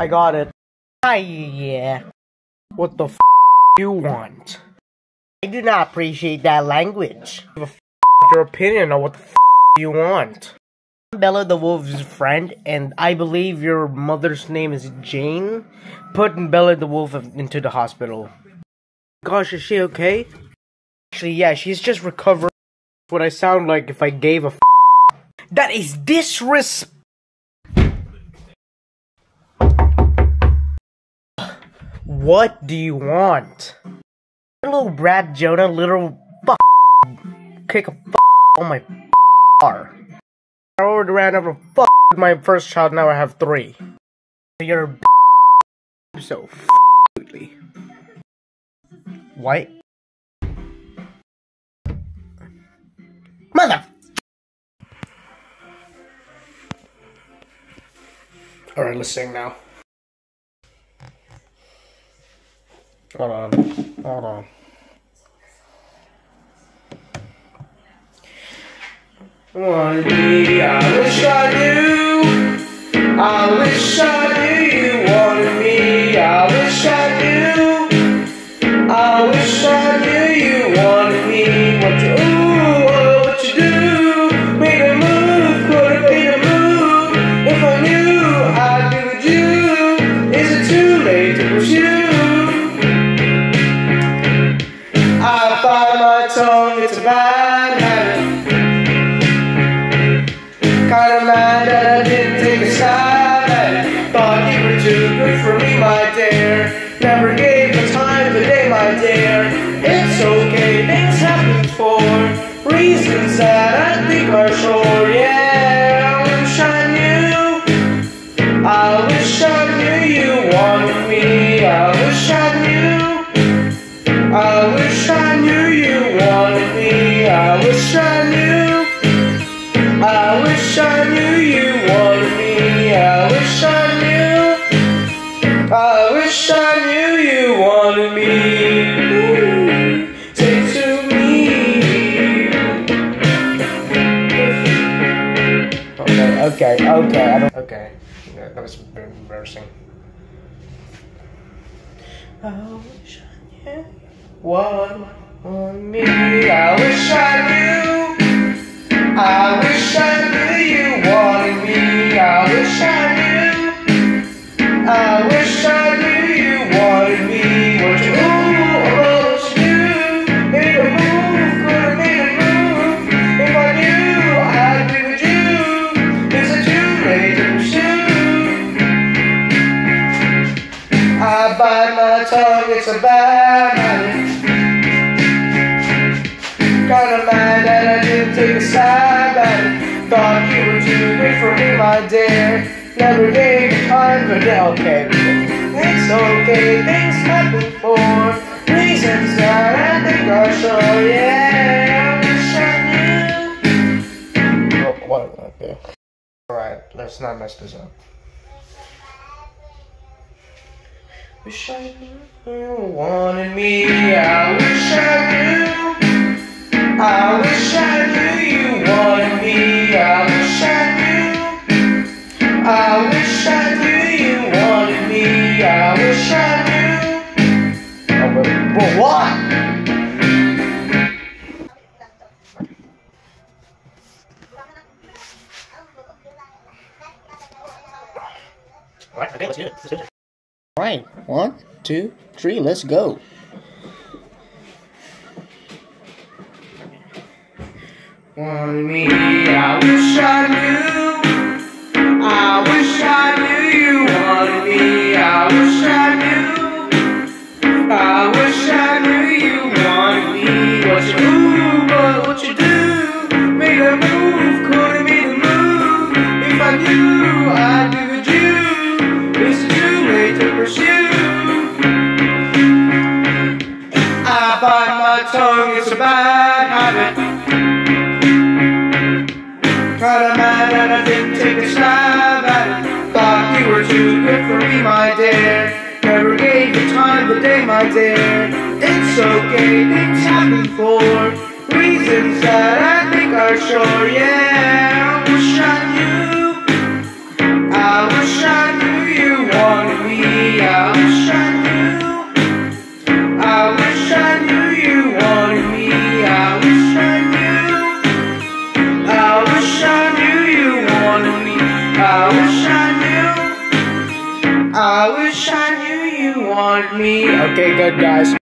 I got it. Hi, yeah. What the f you want? I do not appreciate that language. Give a f your opinion on what the f you want. I'm Bella the Wolf's friend, and I believe your mother's name is Jane. Put Bella the Wolf into the hospital. Gosh, is she okay? Actually, yeah, she's just recovering. What I sound like if I gave a f That is disrespect. What do you want? Little Brad Jonah, little fuck, kick a on my car. I already ran over fuck my first child, now I have three. You're so f***ly. White? Mother. Alright, let's sing now. Hold on. Hold on. One day I wish I knew. I wish I knew you wanted me. I wish I knew. I wish I knew you wanted me. What you what you do? Made a move, could have made a move. If I knew I'd with you, is it too late to pursue? Kinda mad that I didn't take a stab at. Thought you were too good for me, my dear. Never gave the time of day, my dear. It's okay, things happen for reasons that I think are sure. Yeah, I wish I knew. I wish I knew you wanted me. I wish I knew. Wanted me. I wish I knew. I wish I knew you wanted me. Say to me. Okay, okay, okay. I don't. Okay, yeah, that was embarrassing. I wish I knew one on me. I wish I knew. A bad habit. Kinda mad that I didn't take a stab at it. Thought you were too good for me, my dear. Never gave you time for day. Okay, it's okay, things happen for reasons that I think are sure. Yeah, I wish I knew. Oh, what? Okay. Alright, let's not mess this up. Wish I knew you wanted me. I wish I knew. I wish I knew you wanted me. I wish I knew. I wish I knew you wanted me. I wish I knew. Oh, but, what? Alright, okay, let's do it. Let's do it. Alright, one, two, three, let's go. Me, I wish I knew. Tongue, it's a bad habit. Kinda mad that I didn't take a stab at it. Thought you were too good for me, my dear. Never gave you time of day, my dear. It's okay, things happen for reasons that I think are sure. Yeah, I wish I knew. Me. Okay, good guys.